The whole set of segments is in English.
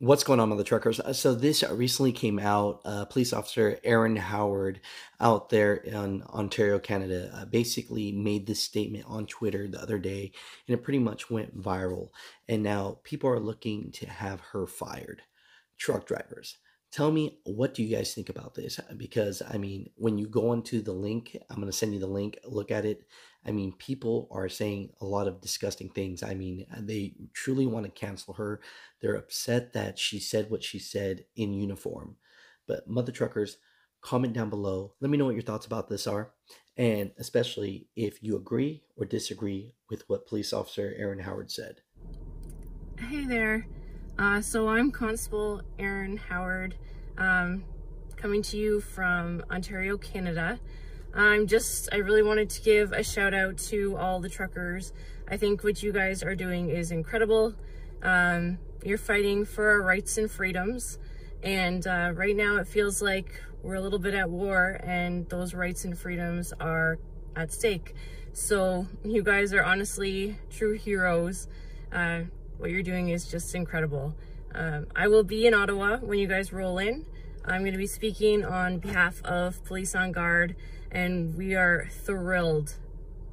What's going on with the truckers? Uh, so this recently came out. Uh, police officer Erin Howard out there in Ontario, Canada, uh, basically made this statement on Twitter the other day, and it pretty much went viral. And now people are looking to have her fired. Truck drivers, tell me what do you guys think about this? Because I mean, when you go onto the link, I'm going to send you the link. Look at it. I mean, people are saying a lot of disgusting things. I mean, uh, they truly want to cancel her. They're upset that she said what she said in uniform. But mother truckers, comment down below. Let me know what your thoughts about this are. And especially if you agree or disagree with what police officer Erin Howard said. Hey there. Uh, so I'm Constable Erin Howard, um, coming to you from Ontario, Canada. I'm just, I really wanted to give a shout out to all the truckers. I think what you guys are doing is incredible. Um, you're fighting for our rights and freedoms. And uh, right now it feels like we're a little bit at war and those rights and freedoms are at stake. So you guys are honestly true heroes. Uh, what you're doing is just incredible. Um, I will be in Ottawa when you guys roll in. I'm going to be speaking on behalf of Police on Guard and we are thrilled,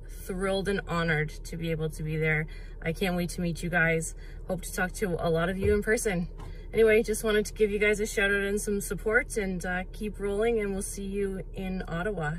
thrilled and honored to be able to be there. I can't wait to meet you guys. Hope to talk to a lot of you in person. Anyway, just wanted to give you guys a shout out and some support and uh, keep rolling and we'll see you in Ottawa.